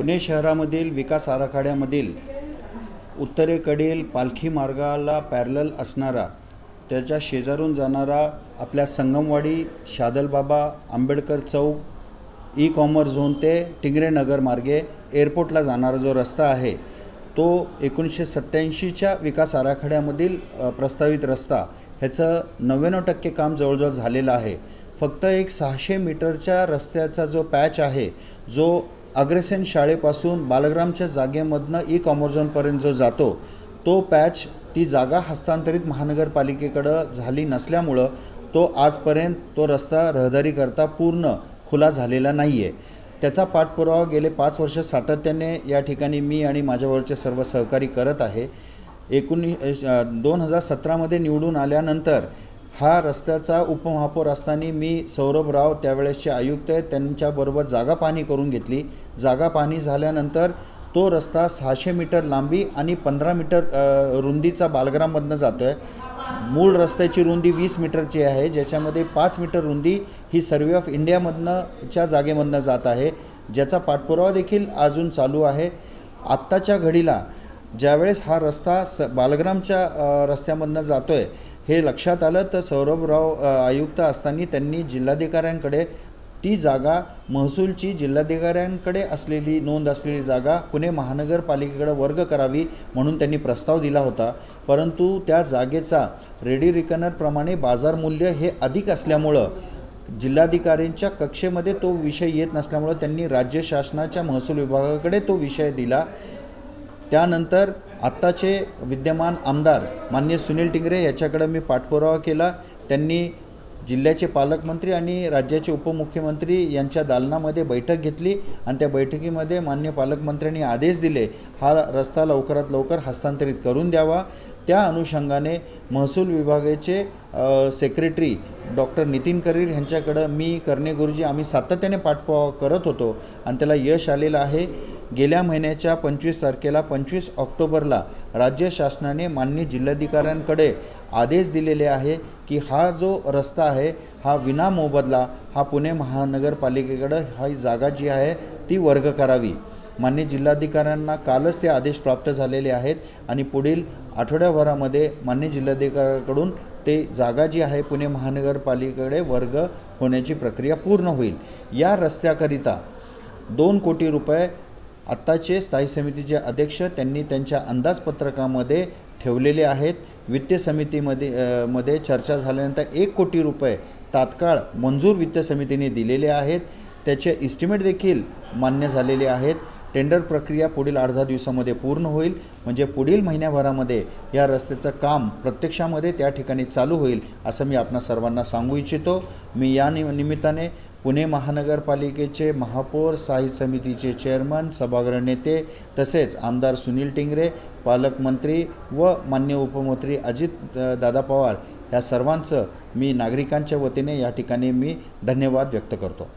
पुणे शहरामधील विकास आराखड्यामधील उत्तरेकडील पालखी मार्गाला पॅरलल असणारा त्याच्या शेजारून जाणारा आपल्या Sangamwadi Shadalbaba Ambedkar Chowk E commerce zone ते टिंगरे नगर मार्गे एअरपोर्टला जाणारा जो रस्ता आहे तो एकोणीसशे सत्त्याऐंशीच्या विकास आराखड्यामधील प्रस्तावित रस्ता ह्याचं नव्याण्णव टक्के काम जवळजवळ झालेलं आहे. फक्त एक सहाशे मीटरच्या रस्त्याचा जो पॅच आहे जो अग्रसेन शाळेपासून बालग्रामच्या जागेमधनं ई कॉमर्झोनपर्यंत जो जातो तो पॅच ती जागा हस्तांतरित महानगरपालिकेकडं झाली नसल्यामुळं तो आजपर्यंत तो रस्ता रहदारीकरता पूर्ण खुला झालेला नाही आहे त्याचा पाठपुरावा गेले पाच वर्ष सातत्याने या ठिकाणी मी आणि माझ्यावरचे सर्व सहकारी करत आहे. एकोणी दोन हजार सतरामध्ये निवडून आल्यानंतर हा रस्त्याचा उपमहापौर असताना मी सौरभ राव त्यावेळेसचे आयुक्त आहेत त्यांच्याबरोबर जागा पाहणी करून घेतली. जागा पाहणी झाल्यानंतर तो रस्ता सहाशे मीटर लांबी आणि पंधरा मीटर रुंदीचा बालग्राममधनं जातो आहे मूळ रस्त्याची रुंदी वीस मीटरची आहे. ज्याच्यामध्ये पाच मीटर रुंदी ही सर्वे ऑफ इंडियामधनं च्या जागेमधनं जात आहे. ज्याचा पाठपुरावा देखील अजून चालू आहे. आत्ताच्या घडीला ज्यावेळेस हा रस्ता स बालग्रामच्या रस्त्यामधनं जातो आहे हे लक्षात आलं तर सौरभराव आयुक्त असताना त्यांनी जिल्हाधिकाऱ्यांकडे ती जागा महसूलची जिल्हाधिकाऱ्यांकडे असलेली नोंद असलेली जागा पुणे महानगरपालिकेकडे वर्ग करावी म्हणून त्यांनी प्रस्ताव दिला होता. परंतु त्या जागेचा रेडी रिकनरप्रमाणे बाजारमूल्य हे अधिक असल्यामुळं जिल्हाधिकाऱ्यांच्या कक्षेमध्ये तो विषय येत नसल्यामुळं त्यांनी राज्य शासनाच्या महसूल विभागाकडे तो विषय दिला. त्यानंतर आत्ताचे विद्यमान आमदार मान्य सुनील टिंगरे याच्याकडे मी पाठपुरावा केला. त्यांनी जिल्ह्याचे पालकमंत्री आणि राज्याचे उपमुख्यमंत्री यांच्या दालनामध्ये बैठक घेतली आणि त्या बैठकीमध्ये मान्य पालकमंत्र्यांनी आदेश दिले हा रस्ता लवकरात लवकर हस्तांतरित करून द्यावा. त्या अनुषंगाने महसूल विभागाचे सेक्रेटरी डॉक्टर नितीन करीर यांच्याकडं मी करणे गुरुजी आम्ही सातत्याने पाठपुरावा करत होतो आणि त्याला यश आलेलं आहे. गेल्या महिन्याच्या पंचवीस तारखेला पंचवीस ऑक्टोबरला राज्य शासनाने मान्य जिल्हाधिकाऱ्यांकडे आदेश दिलेले आहे की हा जो रस्ता आहे हा विना मोबदला हा पुणे महानगरपालिकेकडं हा जागा जी आहे ती वर्ग करावी. मान्य जिल्हाधिकाऱ्यांना कालच ते आदेश प्राप्त झालेले आहेत आणि पुढील आठवड्याभरामध्ये मान्य जिल्हाधिकाऱ्याकडून ते जागा जी आहे पुणे महानगरपालिकेकडे वर्ग होण्याची प्रक्रिया पूर्ण होईल. या रस्त्याकरिता दोन कोटी रुपये आत्ताचे स्थायी समितीचे अध्यक्ष त्यांनी त्यांच्या अंदाजपत्रकामध्ये ठेवलेले आहेत. वित्त समितीमध्ये मध्ये चर्चा झाल्यानंतर एक कोटी रुपये तात्काळ मंजूर वित्त समितीने दिलेले आहेत. त्याचे इस्टिमेट देखील मान्य झालेले आहेत. टेंडर प्रक्रिया पुढील अर्धा दिवसामध्ये पूर्ण होईल. म्हणजे पुढील महिन्याभरामध्ये या रस्त्याचं काम प्रत्यक्षामध्ये त्या ठिकाणी चालू होईल असं मी आपणा सर्वांना सांगू इच्छितो. मी या नि निमित्ताने पुणे महानगरपालिकेचे महापौर साई समितीचे चेअरमन सभागृह नेते तसेच आमदार सुनील टिंगरे पालकमंत्री व मान्य उपमंत्री अजित दादा पवार या सर्वांचं मी नागरिकांच्या वतीने या ठिकाणी मी धन्यवाद व्यक्त करतो.